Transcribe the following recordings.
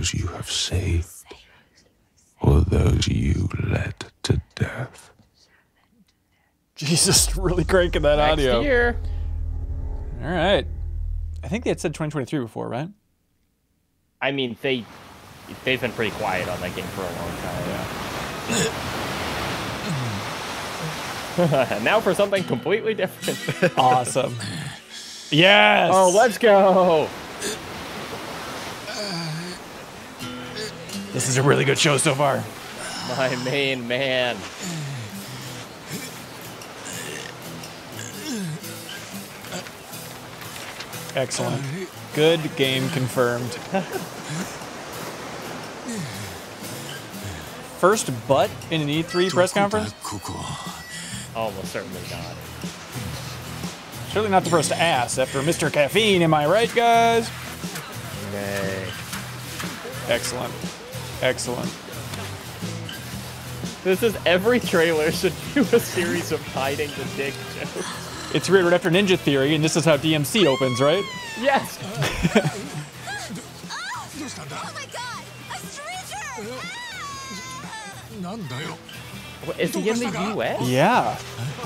those you have saved or those you led to death. Jesus, really cranking that Next audio. year. All right. I think they had said 2023 before, right? I mean, they they've been pretty quiet on that game for a long time. and now for something completely different. Awesome. yes. oh, let's go. This is a really good show so far. My main man. Excellent. Good game confirmed. First butt in an E3 press conference? Almost certainly not. Surely not the first ass after Mr. Caffeine, am I right, guys? Nay. Excellent. Excellent. This is every trailer should do a series of hiding the dick jokes. It's weird right after Ninja Theory, and this is how DMC opens, right? Yes. Oh, oh my god! A stranger! Ah! What, Is he in the U.S.? Yeah.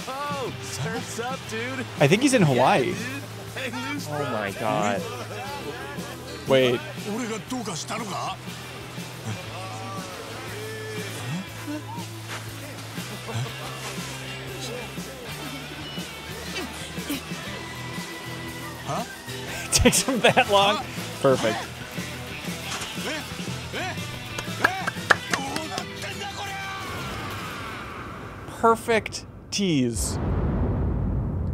Oh, turns up, dude. I think he's in Hawaii. Oh my god. Wait. Huh? takes him that long. Perfect. Perfect tease.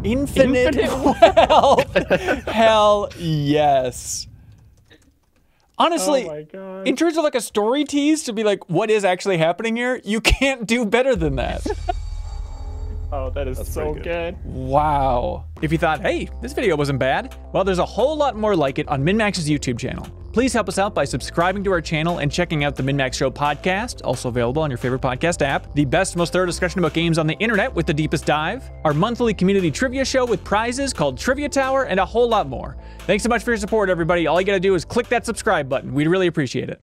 Infinite, Infinite wealth. Hell yes. Honestly, oh in terms of like a story tease to be like, what is actually happening here? You can't do better than that. Oh, that is so pretty good. Wow. If you thought, hey, this video wasn't bad, well, there's a whole lot more like it on MinnMax's YouTube channel. Please help us out by subscribing to our channel and checking out the MinnMax Show podcast, also available on your favorite podcast app, the best, most thorough discussion about games on the internet with the deepest dive, our monthly community trivia show with prizes called Trivia Tower, and a whole lot more. Thanks so much for your support, everybody. All you gotta do is click that subscribe button. We'd really appreciate it.